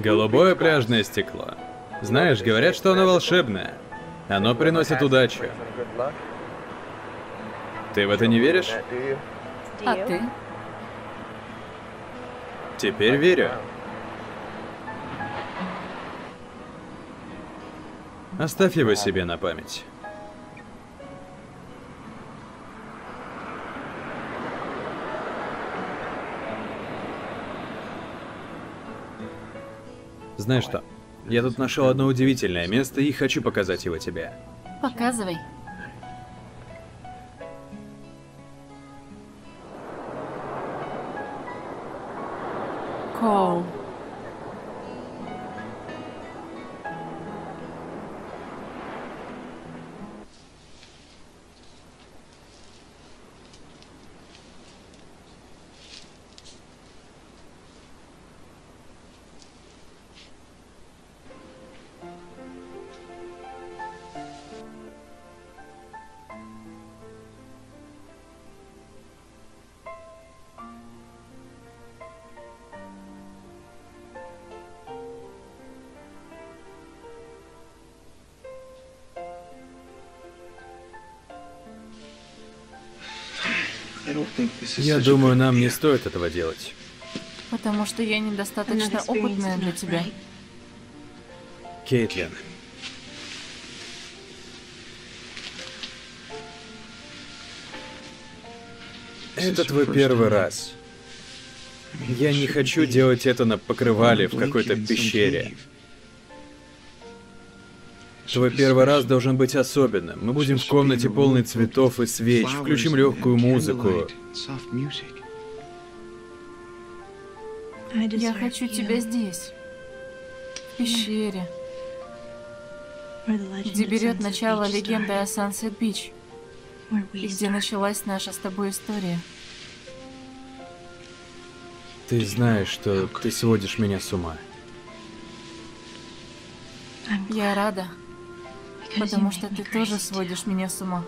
Голубое пляжное стекло. Знаешь, говорят, что оно волшебное. Оно приносит удачу. Ты в это не веришь? А ты? Теперь верю. Оставь его себе на память. Знаешь что? Я тут нашел одно удивительное место и хочу показать его тебе. Показывай. Коул. Я думаю, нам не стоит этого делать. Потому что я недостаточно опытная для тебя. Кейтлин. Это твой первый раз. Я не хочу делать это на покрывале в какой-то пещере. Твой первый раз должен быть особенным. Мы будем в комнате полной цветов и свеч, включим легкую музыку. Я хочу тебя здесь. В пещере. Где берет начало легенда о Сансет Бич. И где началась наша с тобой история. Ты знаешь, что ты сводишь меня с ума. Я рада, потому что ты тоже сводишь меня с ума.